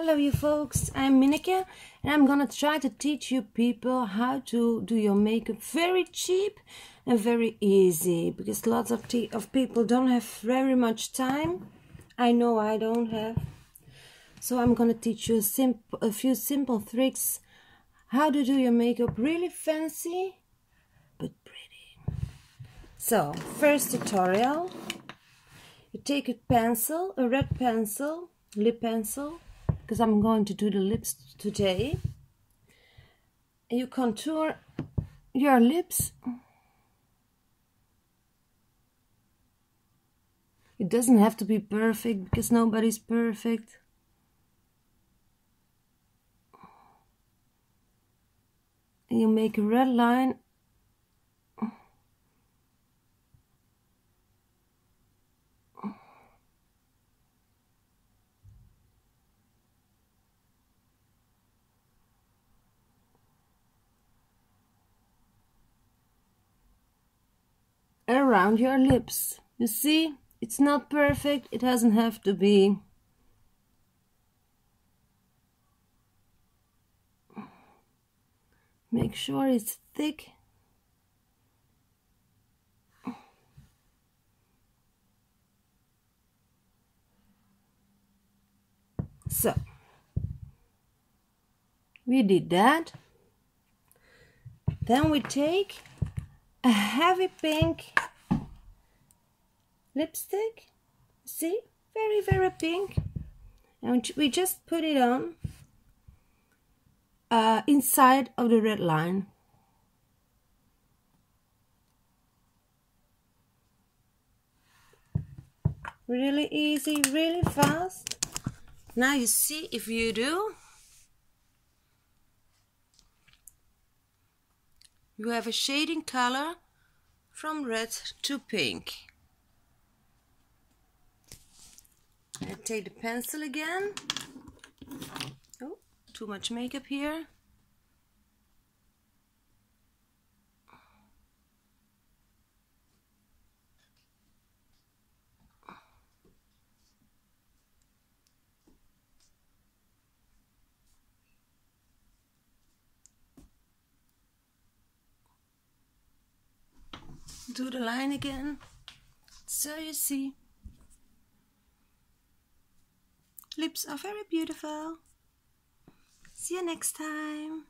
Hello you folks, I'm Minneke and I'm gonna try to teach you people how to do your makeup very cheap and very easy because lots of, of people don't have very much time. I know I don't have. So I'm gonna teach you a, a few simple tricks how to do your makeup really fancy but pretty. So, first tutorial. You take a pencil, a red pencil, lip pencil, because I'm going to do the lips today. You contour your lips. It doesn't have to be perfect because nobody's perfect. And you make a red line around your lips. You see, it's not perfect, it doesn't have to be. Make sure it's thick. So, we did that. Then we take a heavy pink lipstick. See? Very, very pink. And we just put it on uh, inside of the red line. Really easy, really fast. Now you see if you do you have a shading color from red to pink. Take the pencil again. Oh, too much makeup here. do the line again so you see lips are very beautiful. See you next time